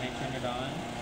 Can I turn it on?